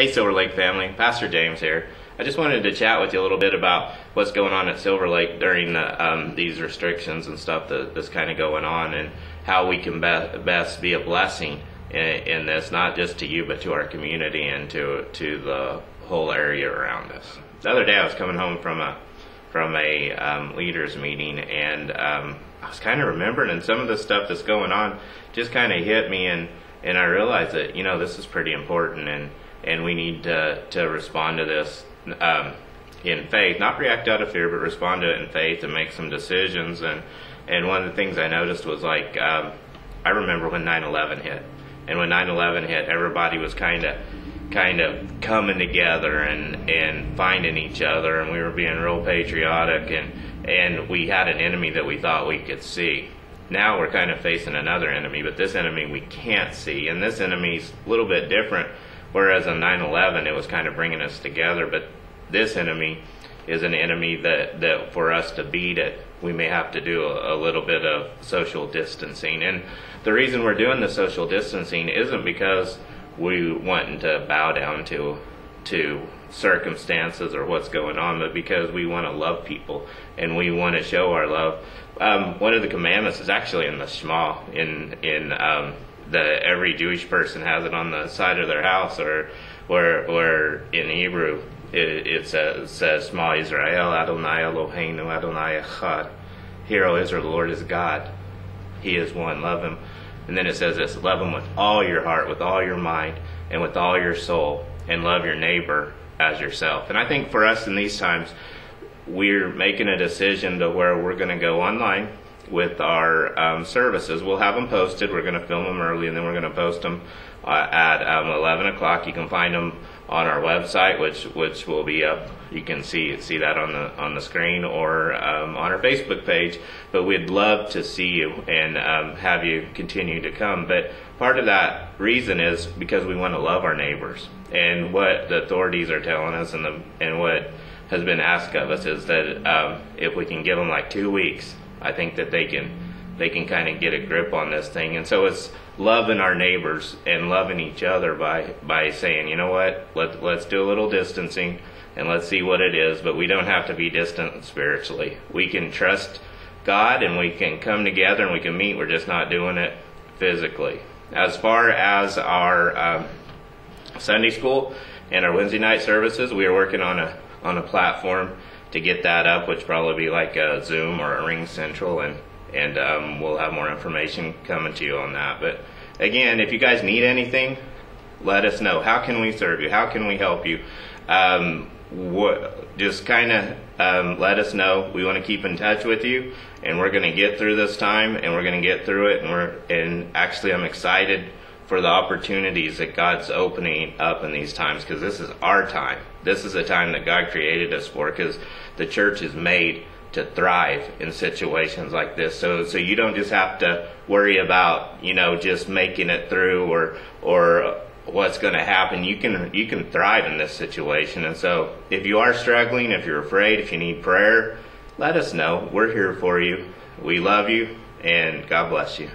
Hey, Silver Lake family, Pastor James here. I just wanted to chat with you a little bit about what's going on at Silver Lake during the, um, these restrictions and stuff that, that's kind of going on, and how we can be- best be a blessing in, in this, not just to you, but to our community and to to the whole area around us. The other day, I was coming home from a from a um, leaders meeting, and um, I was kind of remembering, and some of the stuff that's going on just kind of hit me, and and I realized that you know this is pretty important, and and we need to to respond to this um, in faith, not react out of fear, but respond to it in faith and make some decisions. And and one of the things I noticed was like um, I remember when 9/11 hit, and when 9/11 hit, everybody was kind of kind of coming together and and finding each other, and we were being real patriotic, and and we had an enemy that we thought we could see. Now we're kind of facing another enemy, but this enemy we can't see, and this enemy's a little bit different. Whereas on 9/11, it was kind of bringing us together, but this enemy is an enemy that that for us to beat it, we may have to do a, a little bit of social distancing. And the reason we're doing the social distancing isn't because we want to bow down to to circumstances or what's going on, but because we want to love people and we want to show our love. Um, one of the commandments is actually in the Shema, in in um, the every Jewish person has it on the side of their house, or where where in Hebrew it, it says, says Shema Israel Adonai Eloheinu Adonai Echad. Hear, O Israel, the Lord is God. He is one. Love Him. And then it says this: love Him with all your heart, with all your mind, and with all your soul, and love your neighbor as yourself. And I think for us in these times, we're making a decision to where we're going to go online with our um, services. We'll have them posted. We're going to film them early, and then we're going to post them uh, at um, 11 o'clock. You can find them on our website, which which will be up. You can see see that on the on the screen or um, on our Facebook page. But we'd love to see you and um, have you continue to come. But part of that reason is because we want to love our neighbors, and what the authorities are telling us, and the and what has been asked of us is that um, if we can give them like two weeks, I think that they can they can kind of get a grip on this thing. And so it's loving our neighbors and loving each other by by saying, you know what, let let's do a little distancing and let's see what it is. But we don't have to be distant spiritually. We can trust God and we can come together and we can meet. We're just not doing it physically. As far as our um, Sunday school and our Wednesday night services, we are working on a on a platform to get that up, which probably be like a Zoom or a RingCentral, and and um, we'll have more information coming to you on that. But again, if you guys need anything, let us know. How can we serve you? How can we help you? Um, what, just kind of um, let us know. We want to keep in touch with you, and we're going to get through this time, and we're going to get through it. And we're and actually, I'm excited for the opportunities that God's opening up in these times because this is our time. This is the time that God created us for because the church is made to thrive in situations like this. So so you don't just have to worry about, you know, just making it through or or what's going to happen. You can you can thrive in this situation. And so if you are struggling, if you're afraid, if you need prayer, let us know. We're here for you. We love you and God bless you.